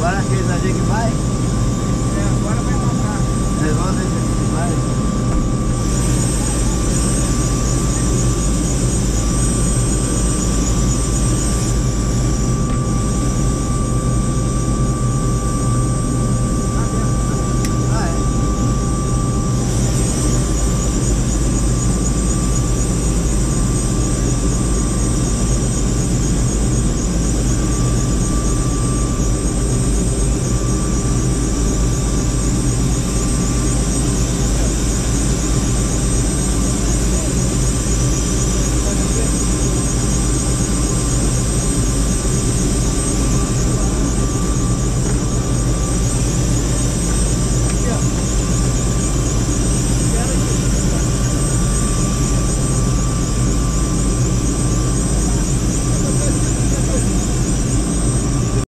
Agora aqueles ali tá que vai? É, agora vai voltar. Negócio é que vai.